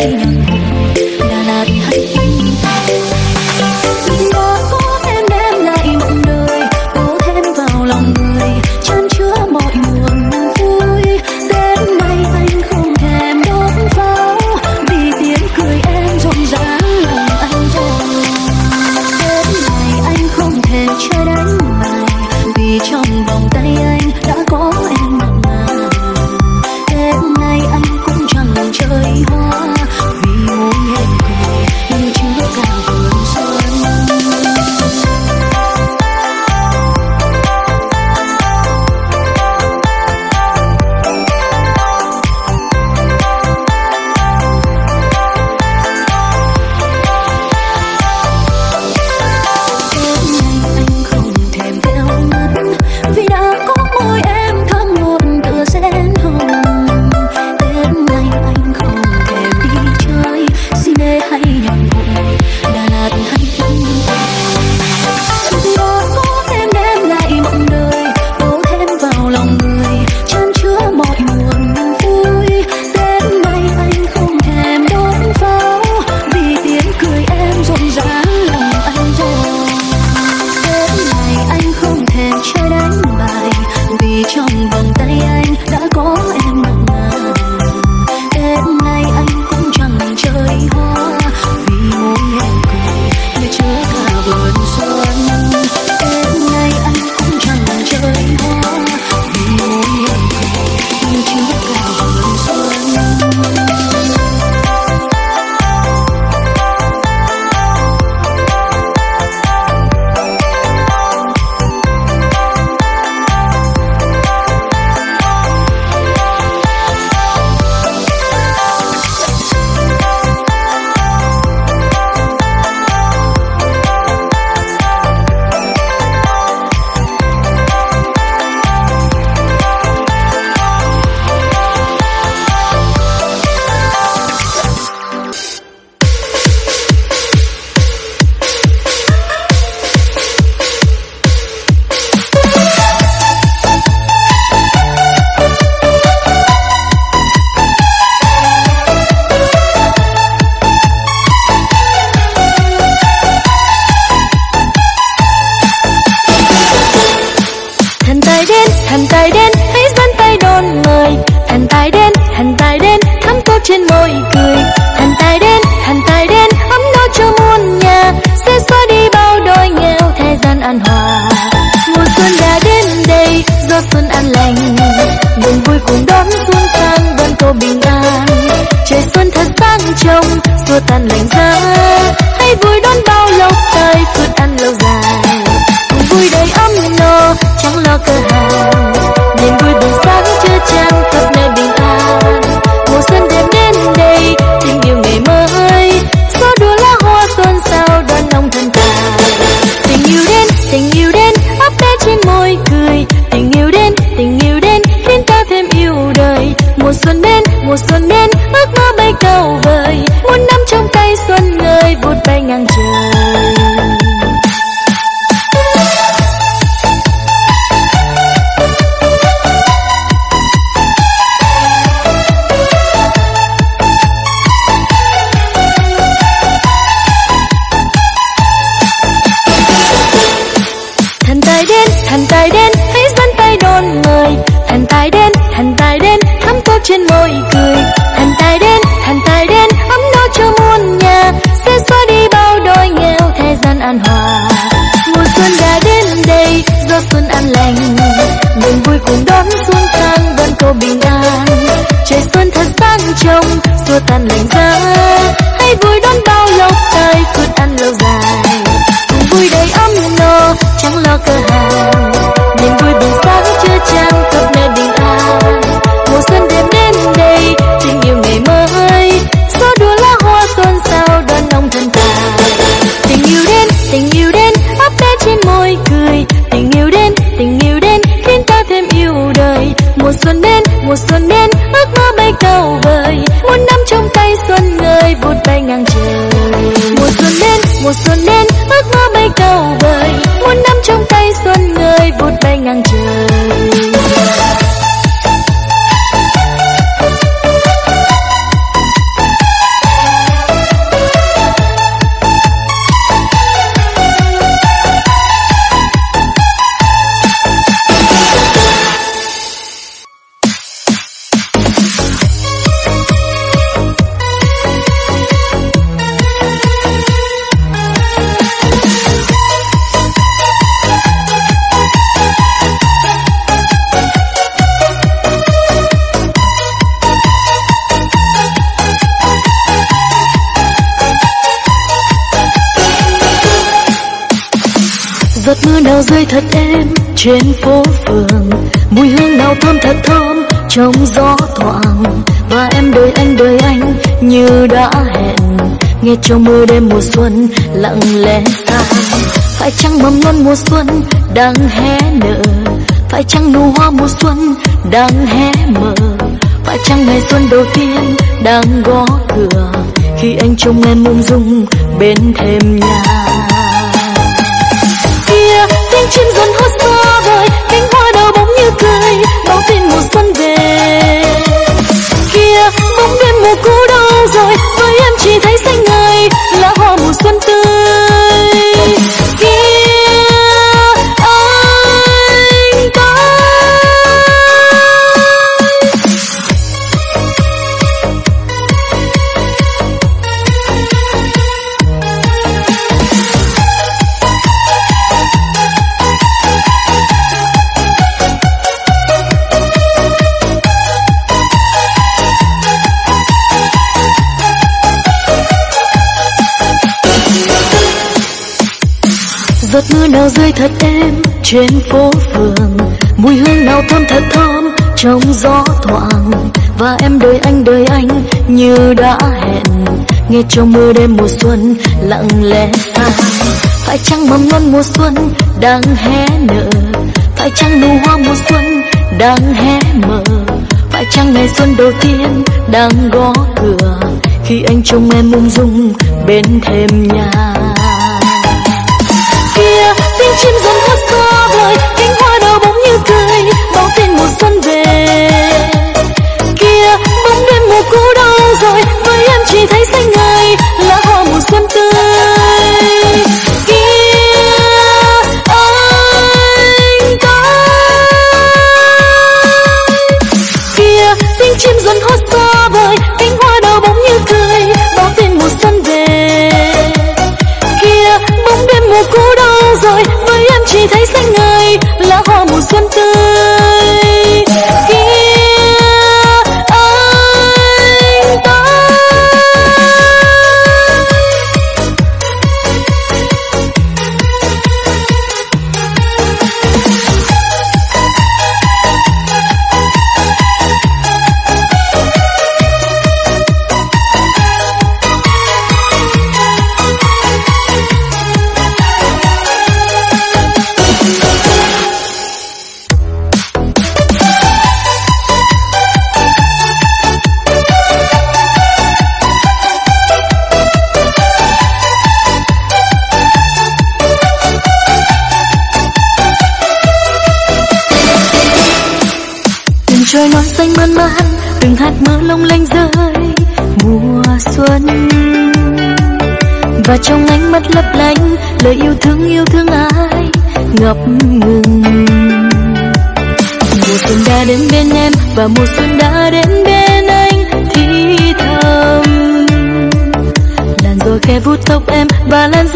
一样 vui cùng đón xuân sang, vẫn cô bình an. Trời xuân thật sang trong xua tan lạnh giá. Hãy vui đón bao lộc xuân đến, mùa xuân đến, ước mơ bay cao vời. Muôn năm trong tay xuân người vút bay ngang trời. Mùa xuân đến, mùa xuân đến, ước mơ bay cao vời. Muôn năm trong tay xuân người vút bay ngang trời. Nào rơi thật êm trên phố phường. Mùi hương nào thơm thật thơm trong gió thoảng. Và em đợi anh đợi anh như đã hẹn. Nghe trong mưa đêm mùa xuân lặng lẽ xa phải chăng mầm non mùa xuân đang hé nở? Phải chăng nụ hoa mùa xuân đang hé mở? Phải chăng ngày xuân đầu tiên đang gõ cửa? Khi anh trông em ung dung bên thềm nhà. Cũng đêm mùa cũ đâu rồi, với em chỉ thấy xanh ngời là hoa mùa xuân tươi. Mưa thật êm trên phố phường. Mùi hương nào thơm thật thơm trong gió thoảng. Và em đợi anh đợi anh như đã hẹn. Nghe trong mưa đêm mùa xuân lặng lẽ xa phải chăng mầm non mùa xuân đang hé nở? Phải chăng nụ hoa mùa xuân đang hé mở? Phải chăng ngày xuân đầu tiên đang gõ cửa? Khi anh trông em ung dung bên thềm nhà chim dần hót xa vời, cánh hoa đào bóng như cười báo tin mùa xuân về. Kia bóng đêm mùa cũ đâu rồi, với em chỉ thấy và trong ánh mắt lấp lánh, lời yêu thương yêu thương ai ngập ngừng. Mùa xuân đã đến bên em và mùa xuân đã đến bên anh. Thì thầm, làn gió khẽ vuốt tóc em và làn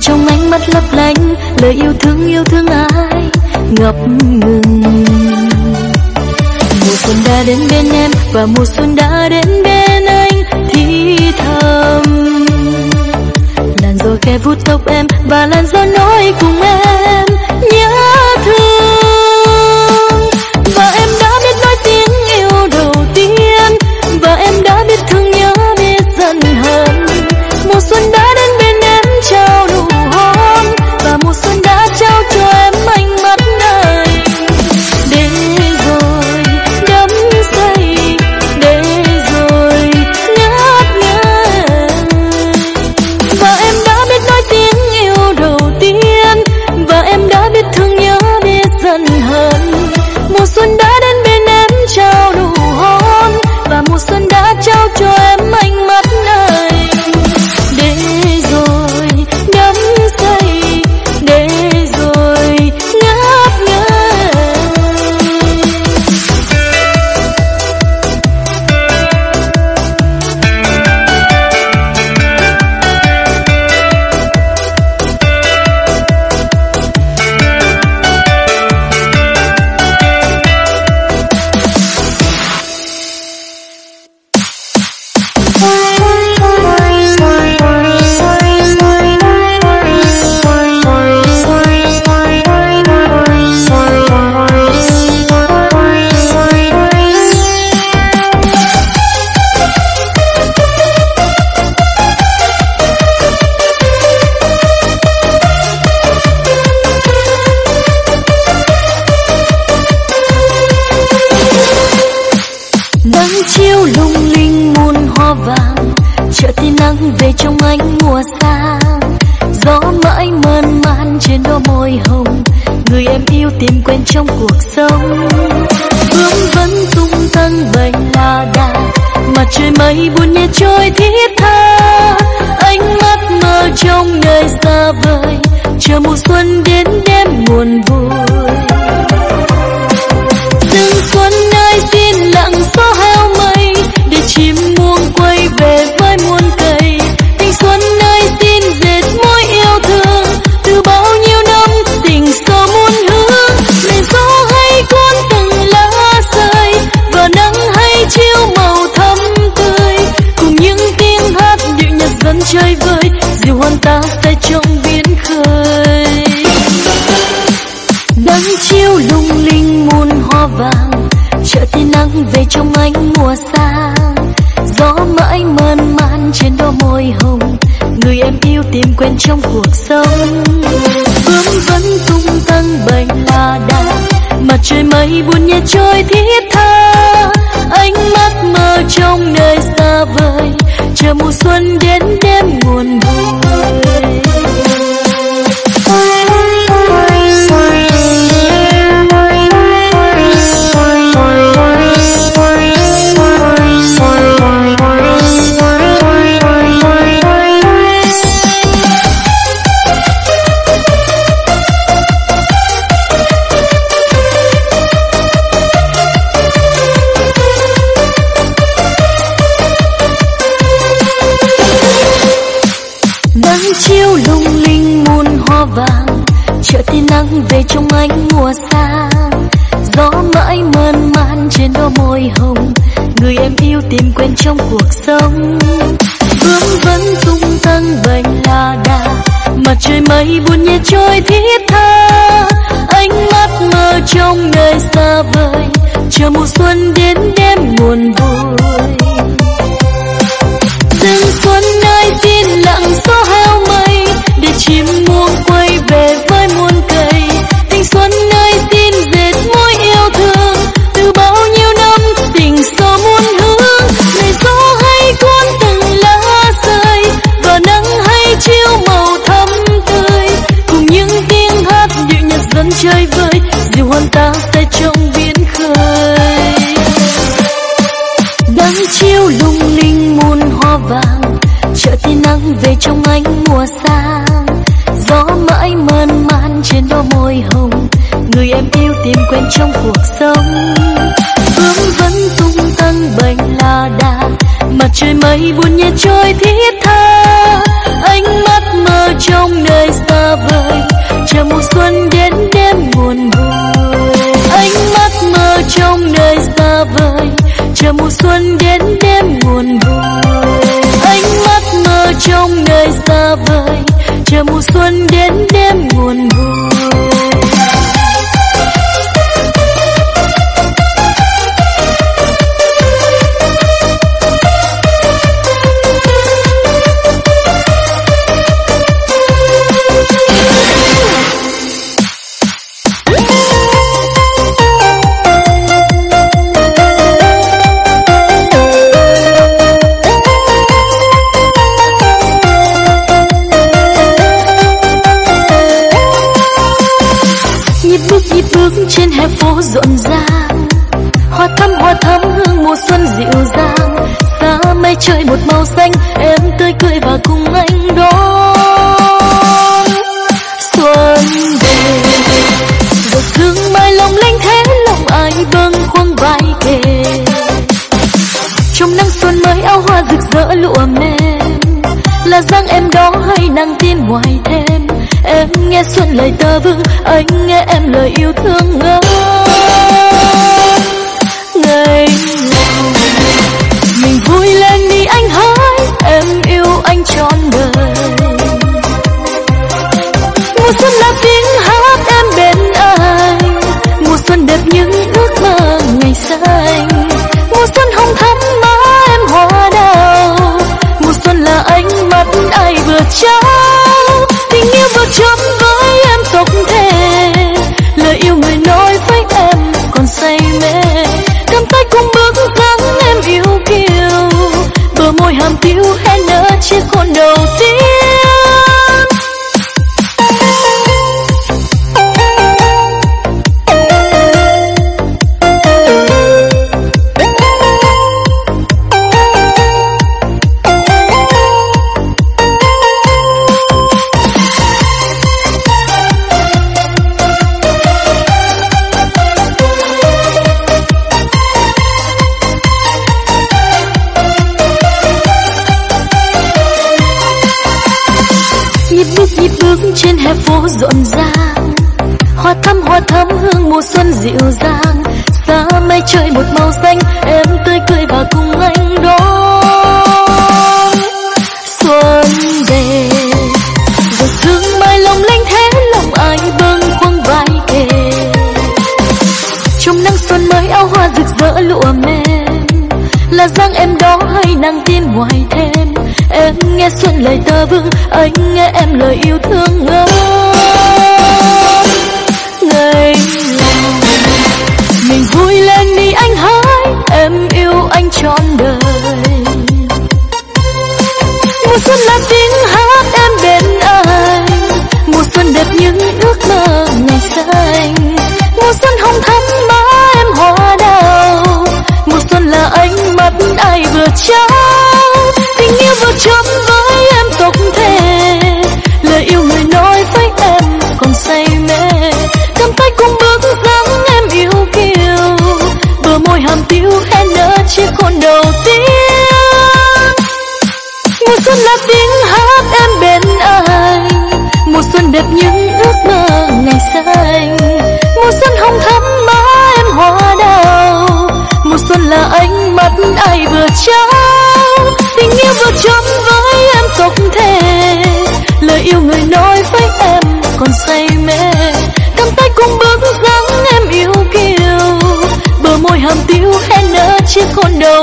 trong ánh mắt lấp lánh, lời yêu thương yêu thương ai ngập ngừng. Mùa xuân đã đến bên em và mùa xuân đã đến bên anh, thì thầm. Làn gió khe vuốt tóc em và làn gió nói cùng em quen trong cuộc sống. Vướng vấn tung tăng bệnh là đã Mặt trời mây buồn nhẹ trôi thiết tha. Ánh mắt mơ trong nơi xa vời, Chờ mùa xuân đến đêm nguồn vui về trong ánh mùa xa. Gió mãi mơn man trên đôi môi hồng. Người em yêu tìm quên trong cuộc sống. Vương vấn tung tăng bệnh là đà. Mặt trời mây buồn nhẹ trôi thiết tha. Ánh mắt mơ trong nơi xa vời. Chờ mùa xuân đến đêm buồn vui. Tìm quen trong cuộc sống. Bướm vẫn tung tăng bệnh là đà mặt trời mây buồn nhẹ trôi thiết tha. Ánh mắt mơ trong nơi xa vời, chờ mùa xuân đến đêm buồn vui ánh mắt mơ trong nơi xa vời, chờ mùa xuân đến đêm buồn vui ánh mắt mơ trong nơi xa vời, chờ mùa xuân đến nghe xuân lời tơ vương anh nghe em lời yêu thương ngỡ ngày nào mình vui lên đi anh hỡi, em yêu anh trọn đời mùa xuân là tiếng hát em bên anh. Mùa xuân đẹp những ước mơ ngày xanh. Mùa xuân hồng thắm má em hoa đào. Mùa xuân là ánh mắt ai vừa trao? Môi hàm tiếu hé nở chiếc hôn đầu màu xanh, em tươi cười và cùng anh đón xuân về. Giọt sương mai lòng lanh thế, lòng ai bâng khuâng vai kề. Trong nắng xuân mới, áo hoa rực rỡ lụa mềm. Là dáng em đó hay nàng tin ngoài thêm. Em nghe xuân lời tơ vương anh nghe em lời yêu thương ngỡ chiếc hôn đầu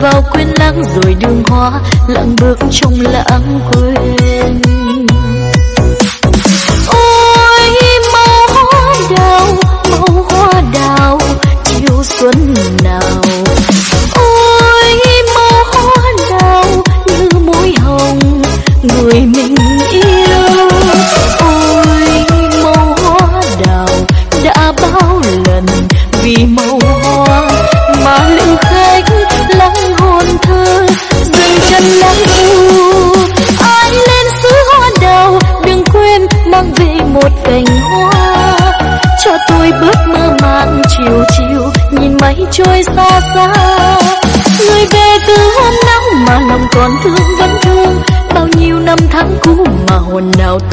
vào quên lãng rồi đường hoa lặng bước trong lãng quên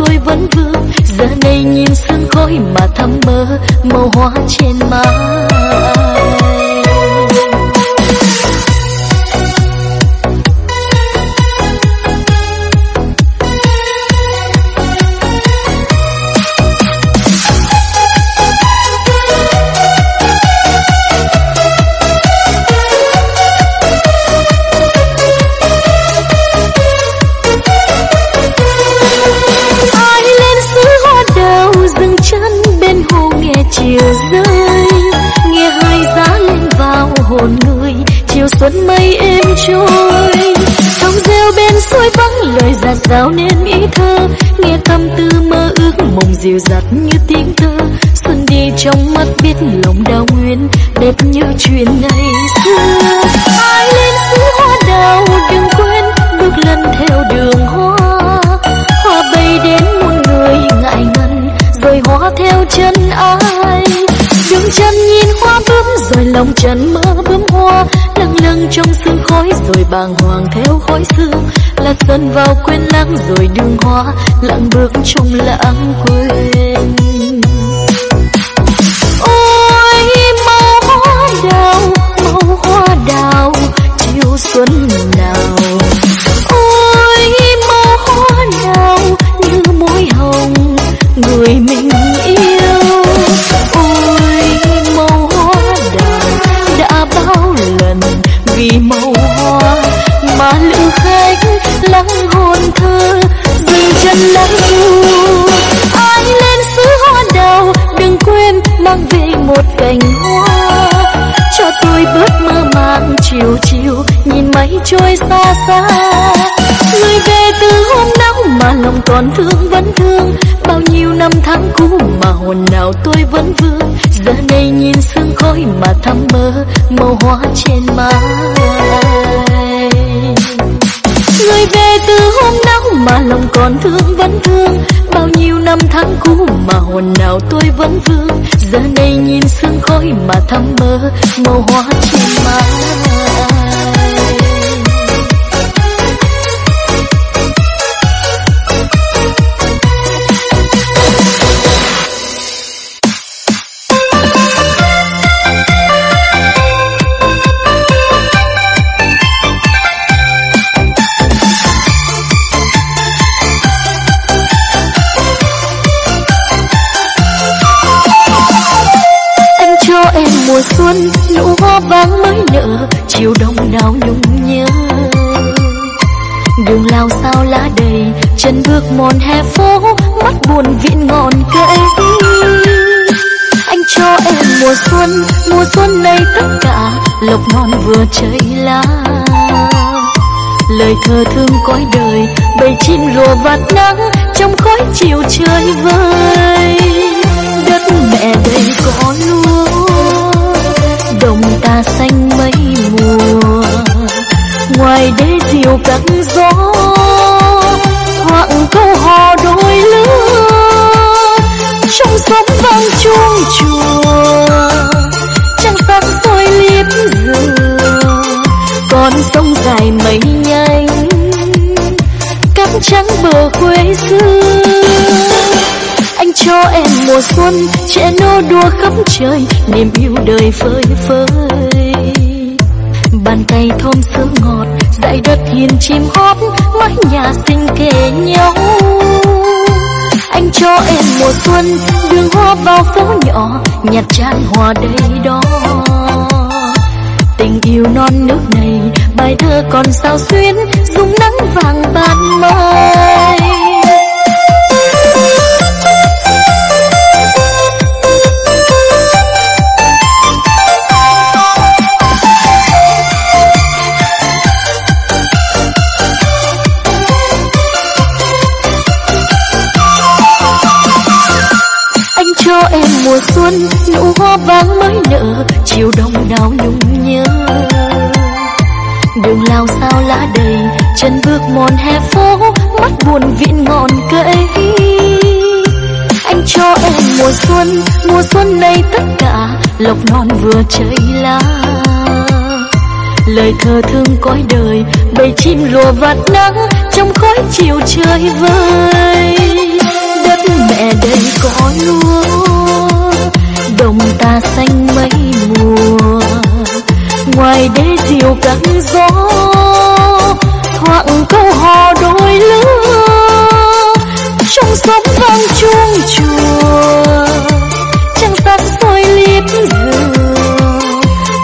tôi vẫn vương. Giờ này nhìn sương khói mà thắm mơ màu hoa trên má. Giao nên ý thơ, nghe tâm tư mơ ước, mộng dịu dặt như tiếng thơ. Xuân đi trong mắt biết lòng đau nguyên, đẹp như chuyện ngày xưa. Ai lên xứ hoa đào, đừng quên, bước lần theo đường hoa. Hoa bay đến muôn người ngại ngần, rồi hoa theo chân ai. Đứng chân nhìn hoa bướm, rồi lòng trần mơ bướm hoa. Lâng lâng trong sương khói, rồi bàng hoàng theo khói sương là xuân vào quên lãng rồi đường hoa lặng bước trong lãng quên. Ôi màu hoa đào màu hoa đào, chiều xuân nào. Ôi màu hoa đào, như môi hồng, người mình cho tôi bớt mơ màng, chiều chiều nhìn mây trôi xa xa. Người về từ hôm nắng mà lòng còn thương vẫn thương. Bao nhiêu năm tháng cũ mà hồn nào tôi vẫn vương. Giờ này nhìn sương khói mà thắm mơ, màu hoa trên mái người về từ hôm nắng mà lòng còn thương vẫn thương. Bao nhiêu năm tháng cũ mà hồn nào tôi vẫn vương giờ này nhìn sương khói mà thắm mơ màu hoa trên má. Chiều đông đào nhung nhớ? Đường lao sao lá đầy, chân bước mòn hè phố, mắt buồn vịn ngọn cây anh cho em mùa xuân mùa xuân này tất cả lộc non vừa chơi lá. Lời thơ thương cõi đời, bầy chim rùa vạt nắng, trong khói chiều trời vơi. Đất mẹ đây có lúa, đồng ta xanh ngoài đê chiều cắt gió hoặc câu hò đôi lứa. Trong sóng vang chuông chùa, trăng sáng soi liếp dừa con sông dài mây nhanh, cát trắng bờ quê xưa. Anh cho em mùa xuân, trẻ nô đùa khắp trời, niềm yêu đời phơi phới bàn tay thơm sữa ngọt dãy đất hiền chim hót mái nhà xinh kề nhau. Anh cho em mùa xuân, đường hoa vào phố nhỏ, nhặt tràn hòa đây đó tình yêu non nước này, bài thơ còn sao xuyến, dùng nắng vàng ban mai. Mùa xuân nụ hoa vàng mới nở, chiều đông đào nhung nhớ. Đường lao sao lá đầy, chân bước mòn hè phố, mắt buồn vịn ngọn cây anh cho em mùa xuân mùa xuân này tất cả, lộc non vừa chơi lá. Lời thơ thương cõi đời, bầy chim lùa vạt nắng trong khói chiều trời vơi. Đất mẹ đây có lúa đồng ta xanh mấy mùa. Ngoài đê diều cắn gió thoảng câu hò đôi lứa. Trong sóng vang chuông chùa, trăng sáng soi liếp dừa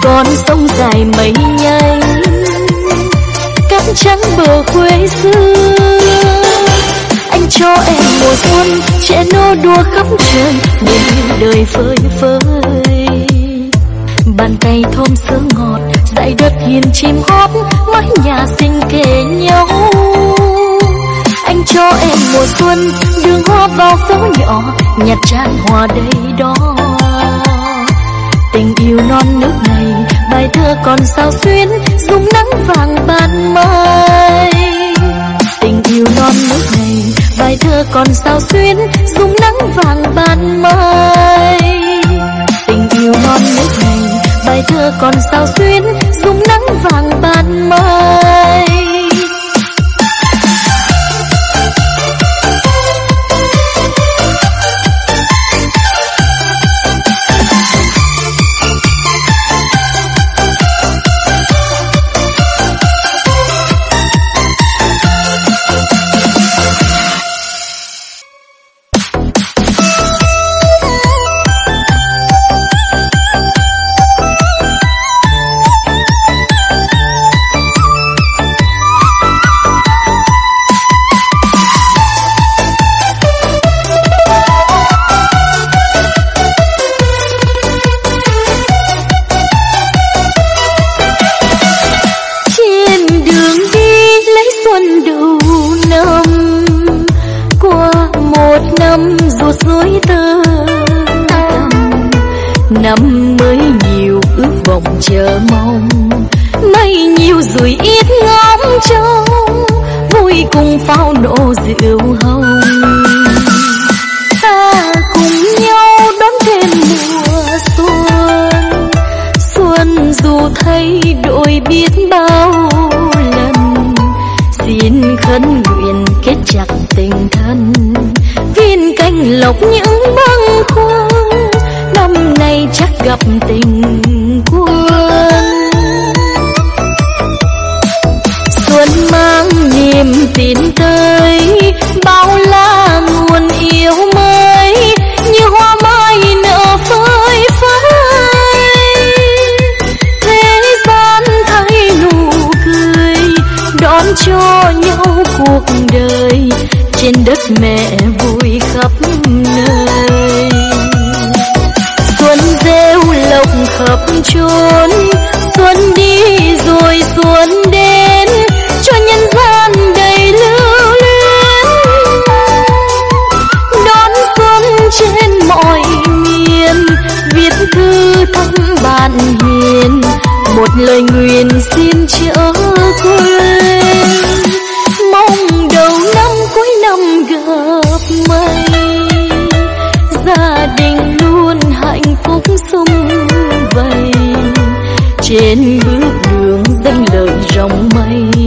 con sông dài mấy nhanh, cát trắng bờ quê xưa cho em mùa xuân trẻ nô đùa khắp trời nhìn đời phơi phới bàn tay thơm sương ngọt, dải đất hiền chim hót, mái nhà xinh kề nhau. Anh cho em mùa xuân đường hoa vào phố nhỏ nhặt tràn hoa đây đó. Tình yêu non nước này, bài thơ còn sao xuyên dùng nắng vàng ban mai. Tình yêu non nước này bài thơ còn sao xuyến dùng nắng vàng ban mai. Tình yêu non nước này, bài thơ còn sao xuyến dùng nắng vàng ban mai. Pháo nổ rượu hồng đời bao la nguồn yêu mới, như hoa mai nở phơi phới thế gian thấy nụ cười đón cho nhau cuộc đời, trên đất mẹ vui khắp nơi. Xuân rêu lộc khắp chốn, xuân đi bạn hiền. Một lời nguyện xin chớ quên. Mong đầu năm cuối năm gặp mây gia đình luôn hạnh phúc sum vầy. Trên bước đường danh lời rộng mây.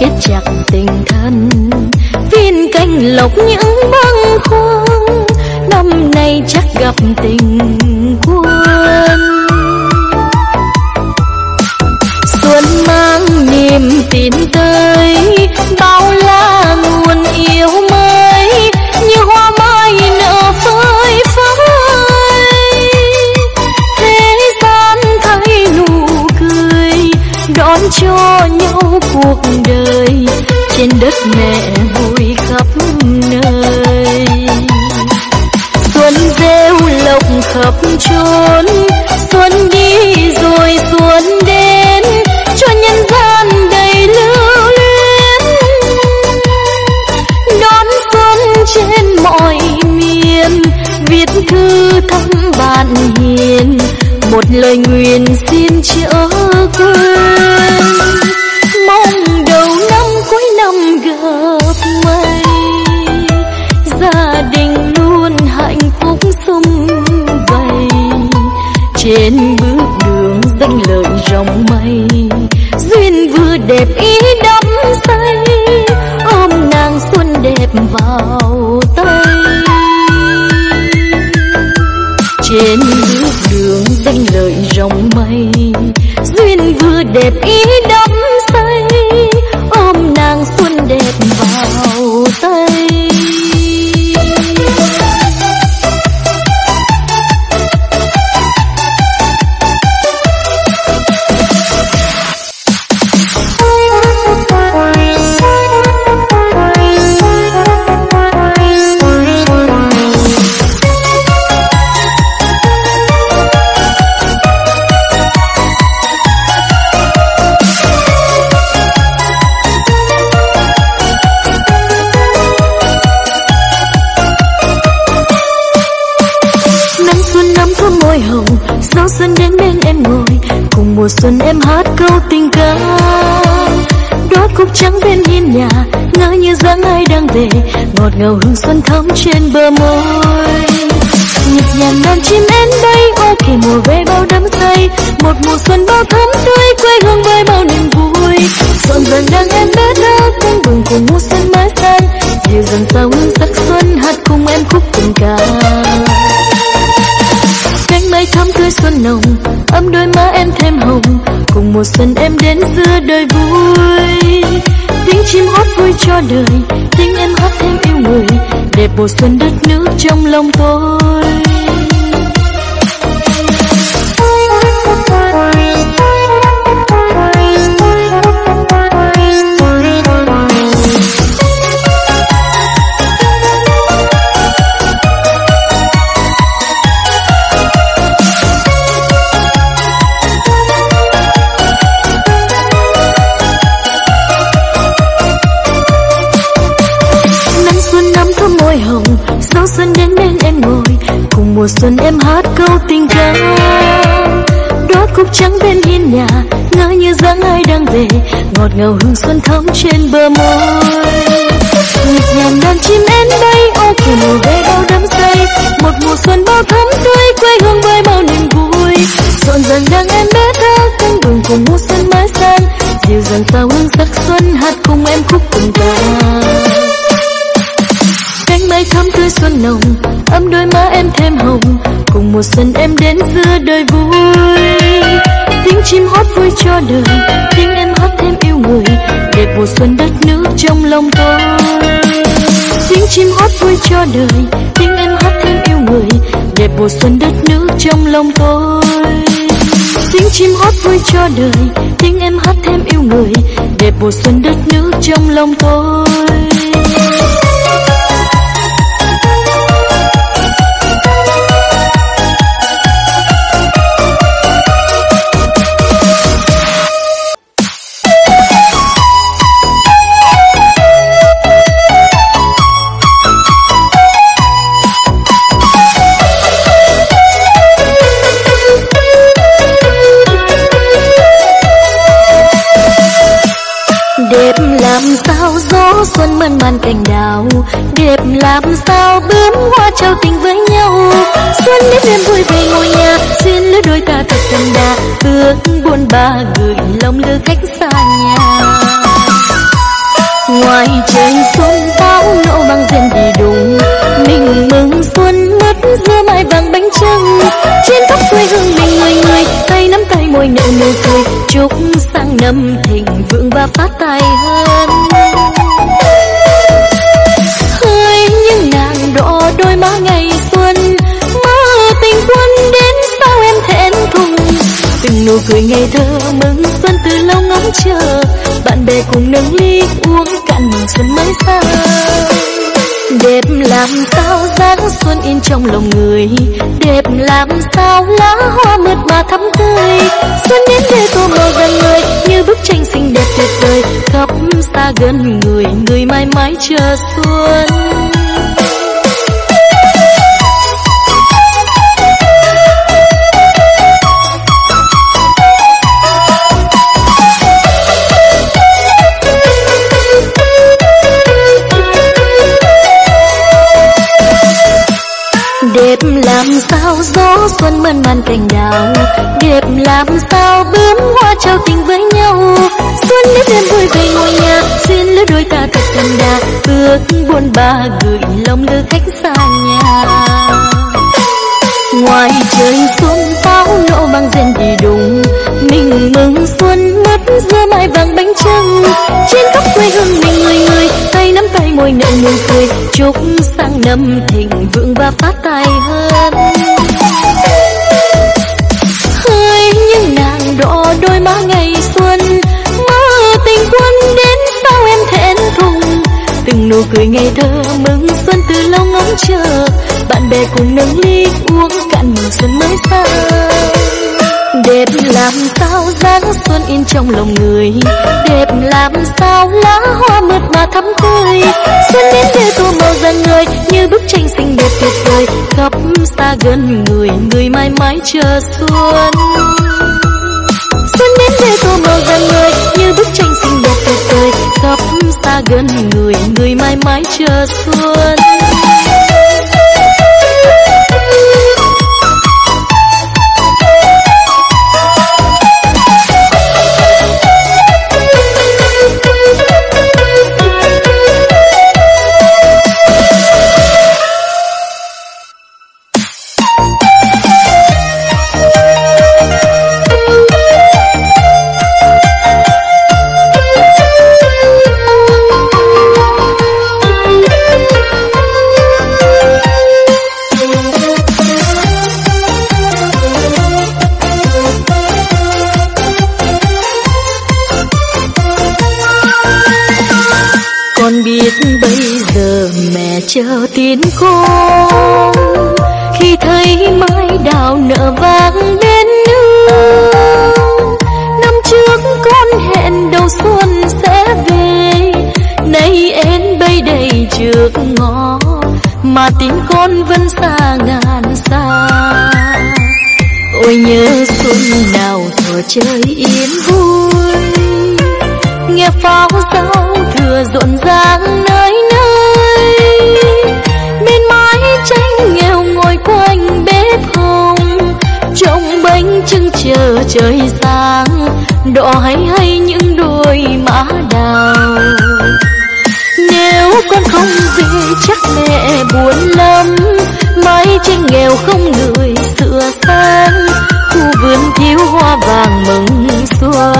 Kết chặt tình thân. Viên canh lộc những băng khoang năm nay chắc gặp tình quân. Xuân mang niềm tin tới, bao la nguồn yêu mới, như hoa mai nở phơi phới thế gian thấy nụ cười, đón cho nhau cuộc đời trên đất mẹ vui khắp nơi. Xuân rêu lộc khắp chốn, xuân đi rồi xuân đến, cho nhân gian đầy lưu luyến. Đón xuân trên mọi miền, viết thư thăm bạn hiền, một lời nguyện xin chớ quên. Trên bước đường danh lợi rộng mây. Duyên vừa đẹp ý đón gió xuân đến bên em ngồi, cùng mùa xuân em hát câu tình ca. Đóa cúc trắng bên hiên nhà, ngỡ như dáng ai đang về, ngọt ngào hương xuân thắm trên bờ môi. Nhịp nhàng đàn chim én bay, ô kỳ mùa về bao đắm say. Một mùa xuân bao thắm tươi, quê hương với bao niềm vui. Dọn dần đang em bé thơ tưng bừng cùng mùa xuân mái sang dịu dần sao hương sắc xuân hát cùng em khúc tình ca tay mây thắm tươi xuân nồng, ấm đôi má em thêm hồng. Cùng mùa xuân em đến giữa đời vui. Tiếng chim hót vui cho đời, tiếng em hát thêm yêu người. Đẹp mùa xuân đất nước trong lòng tôi. Mùa xuân em hát câu tình ca. Đóa cúc trắng bên hiên nhà, ngỡ như dáng ai đang về. Ngọt ngào hương xuân thắm trên bờ môi. Nhịp nhàng đàn chim én bay, ô kìa mùa về bao đắm say. Một mùa xuân bao thắm tươi, quê hương với bao niềm vui. Rộn ràng đang em bé thơ cánh đường cùng mùa xuân mới sang dịu dàng sao hương sắc xuân hát cùng em khúc cùng ca cánh thắm tươi xuân nồng, ấm đôi má em thêm hồng, cùng mùa xuân em đến giữa đời vui. Tiếng chim hót vui cho đời, tiếng em hát thêm yêu người, đẹp mùa xuân đất nước trong lòng tôi. Tiếng chim hót vui cho đời, tiếng em hát thêm yêu người, đẹp mùa xuân đất nước trong lòng tôi. Tiếng chim hót vui cho đời, tiếng em hát thêm yêu người, đẹp mùa xuân đất nước trong lòng tôi. Làm sao bướm hoa trao tình với nhau? Xuân đến đêm vui về ngôi nhà xuyên lứa đôi ta thật đậm đà bước buồn ba gửi lòng lứa cách xa nhà. Ngoài trời xuân bão nổ bằng diên đi đùng, mình mừng xuân mất giữa mai vàng bánh trưng. Trên khắp quê hương mình người người, tay nắm tay môi nở nụ cười. Chúc sang năm thịnh vượng và phát tài hơn. Nụ cười ngày thơ mừng xuân từ lâu ngóng chờ. Bạn bè cùng nâng ly uống cạn mừng xuân mới xa. Đẹp làm sao dáng xuân in trong lòng người. Đẹp làm sao lá hoa mượt mà thắm tươi. Xuân đến đây tô màu gần người như bức tranh xinh đẹp tuyệt vời. Khắp xa gần người người mãi mãi chờ xuân. Đẹp làm sao bướm hoa trao tình với nhau? Xuân đến đêm vui về ngôi nhà xuyên lứa đôi ta thật gần đà. Bước buôn ba gửi lòng lứa khách xa nhà. Ngoài trời xuân, pháo nổ vang rền đi đùng. Mình mừng xuân mất giữa mai vàng bánh trưng. Trên khắp quê hương mình người người, tay nắm tay môi nở nụ cười. Chúc sang năm thịnh vượng và phát tài hơn. Nụ cười ngày thơ mừng xuân từ lâu ngóng chờ. Bạn bè cùng nâng ly uống cạn mừng xuân mới xa đẹp làm sao dáng xuân in trong lòng người. Đẹp làm sao lá hoa mượt mà thắm tươi. Xuân đến để tô màu dần người, như bức tranh xinh đẹp tuyệt vời. Khắp xa gần người người mãi mãi chờ xuân. Xuân đến để tô màu dần người, như bức tranh xinh đẹp tuyệt vời. Khắp ta gần người người mãi mãi chờ xuân. Trước ngõ, mà tình con vẫn xa ngàn xa. Ôi nhớ xuân nào thở chơi yên vui, nghe pháo giao thừa rộn ràng nơi nơi. Bên mái tranh nghèo ngồi quanh bếp hồng, trông bánh trưng chờ trời sáng. Đỏ hay hay những đôi má đào con không về chắc mẹ buồn lắm. Mái tranh nghèo không người sửa sang, khu vườn thiếu hoa vàng mừng xuân.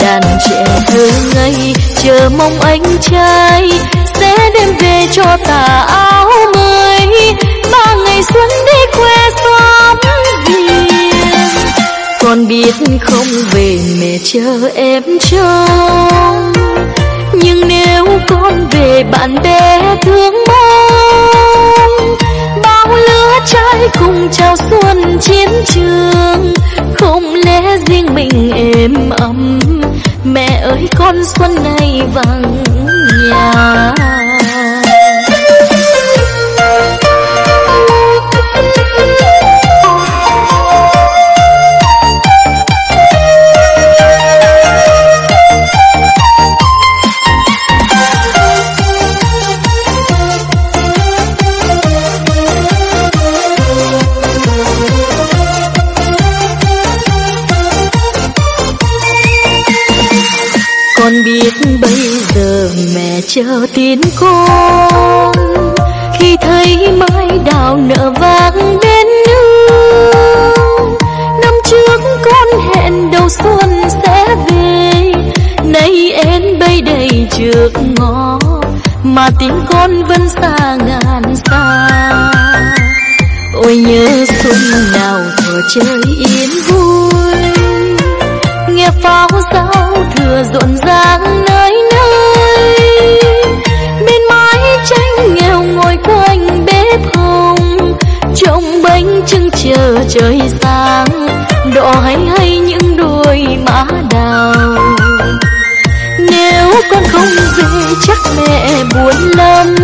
Đàn trẻ thơ ngây, chờ mong anh trai sẽ đem về cho tà áo mới. Ba ngày xuân đi quê xóm riêng con biết không về mẹ chờ em trông nhưng nếu con về bạn bè thương mong, bao lứa trái cùng chào xuân chiến trường, không lẽ riêng mình êm ấm, mẹ ơi con xuân này vắng nhà. Chờ tin con khi thấy mai đào nở vàng bên nương, năm trước con hẹn đầu xuân sẽ về. Nay em bay đầy trước ngõ, mà tiếng con vẫn xa ngàn xa. Ôi nhớ xuân nào thở chơi yên vui, nghe pháo giao thừa rộn ràng nơi nơi. Bánh trưng chờ trời sáng, đỏ hay hay những đôi má đào. Nếu con không về, chắc mẹ buồn lắm.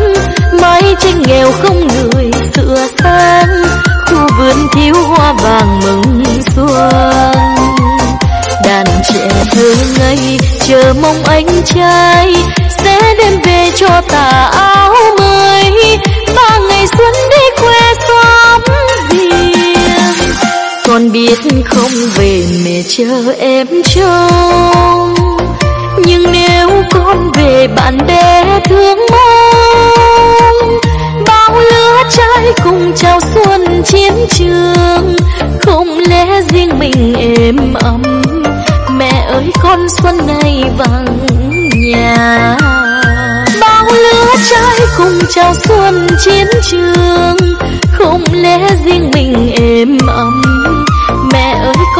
Mái tranh nghèo không người sửa sang, khu vườn thiếu hoa vàng mừng xuân. Đàn trẻ thơ ngây, chờ mong anh trai sẽ đem về cho ta. ai biết không về mẹ chờ em trông. Nhưng nếu con về bạn bè thương mong, bao lứa trai cùng chào xuân chiến trường, không lẽ riêng mình êm ấm, mẹ ơi con xuân này vắng nhà. Bao lứa trai cùng chào xuân chiến trường, không lẽ riêng mình êm ấm?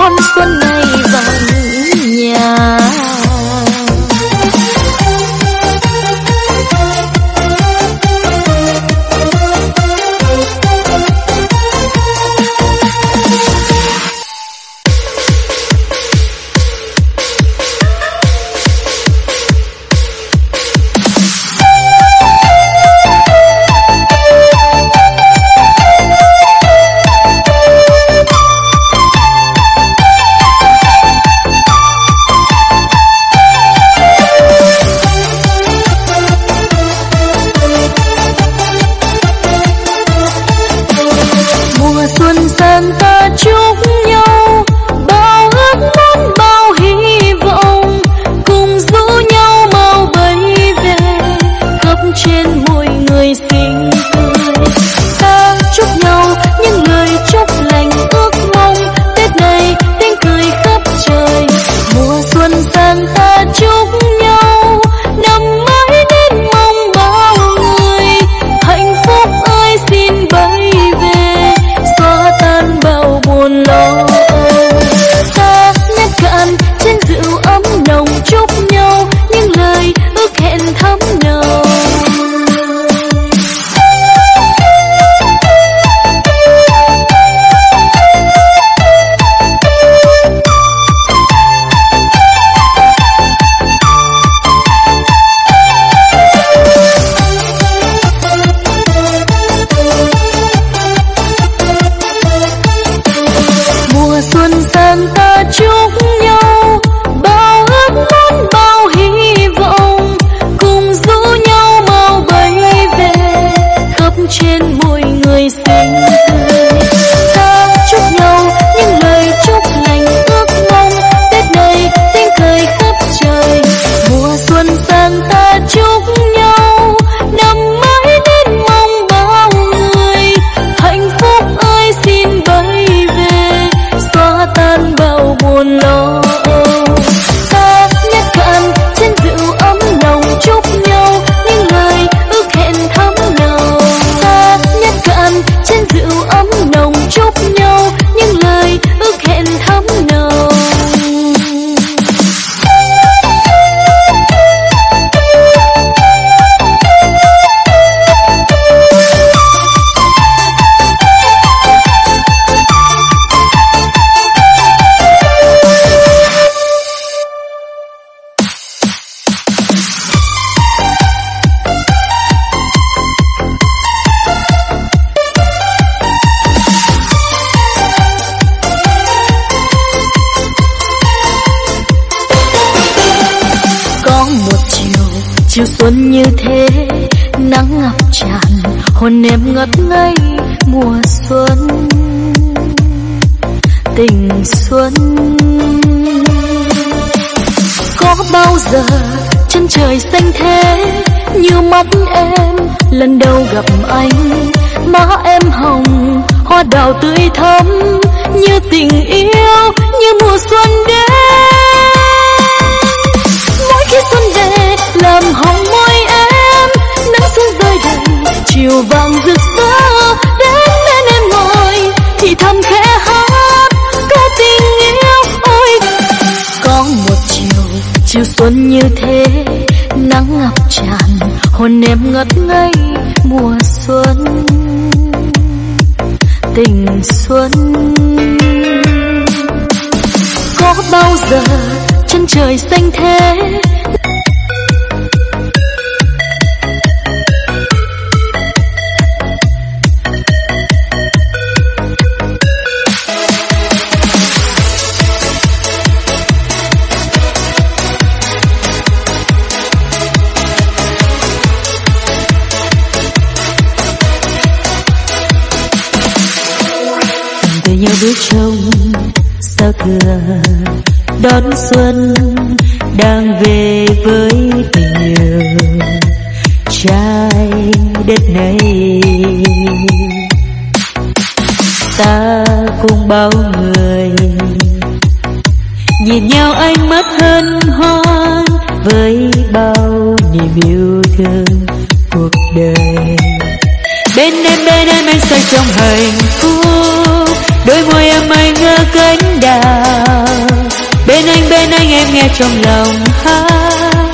Con xuân này vắng chiều xuân như thế, nắng ngập tràn, hồn em ngất ngây mùa xuân. Tình xuân có bao giờ chân trời xanh thế như mắt em? Lần đầu gặp anh, má em hồng, hoa đào tươi thắm, như tình yêu như mùa xuân đến. Làm hồng môi em. Nắng xuân rơi đầy, chiều vàng rực rỡ. Đến bên em ngồi, thì thầm khẽ hát. Câu tình yêu, ôi. Có một chiều chiều xuân như thế. Nắng ngập tràn, hồn em ngất ngây. Mùa xuân, tình xuân. Có bao giờ chân trời xanh thế? Bước trong sao cửa đón xuân đang về với tình yêu trái đất này. Ta cùng bao người nhìn nhau ánh mắt hân hoan với bao niềm yêu thương cuộc đời. Bên em bên em, anh say trong hạnh phúc đôi môi em anh ngỡ cánh đào bên anh bên anh em nghe trong lòng hát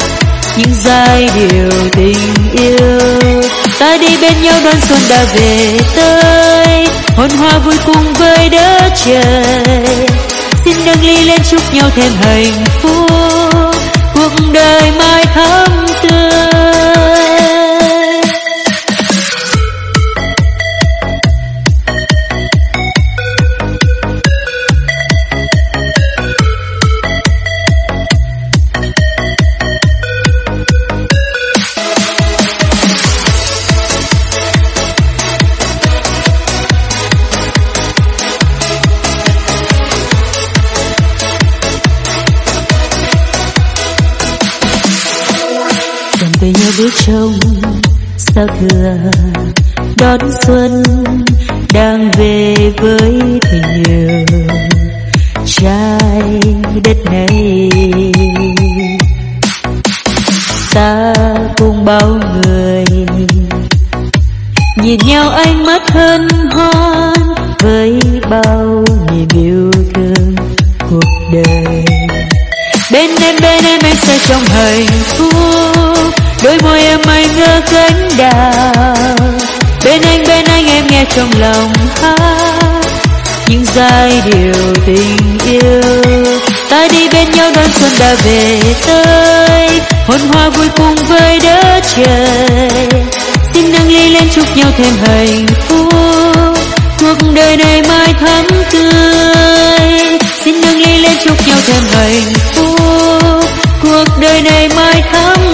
những giai điệu tình yêu. Ta đi bên nhau đón xuân đã về tới. Hôn hoa vui cùng với đất trời xin nâng ly lên chúc nhau thêm hạnh phúc. Cuộc đời mai thắm biết trông sao thừa đón xuân đang về với tình yêu trái đất này. Ta cùng bao người nhìn nhau ánh mắt hân hoan với bao cánh đào bên anh bên anh em nghe trong lòng hát những giai điệu tình yêu. Ta đi bên nhau đón xuân đã về tới hôn hoa vui cùng với đất trời xin nâng ly lên chúc nhau thêm hạnh phúc, cuộc đời này mai thắm tươi. Xin nâng ly lên chúc nhau thêm hạnh phúc, cuộc đời này mai thắm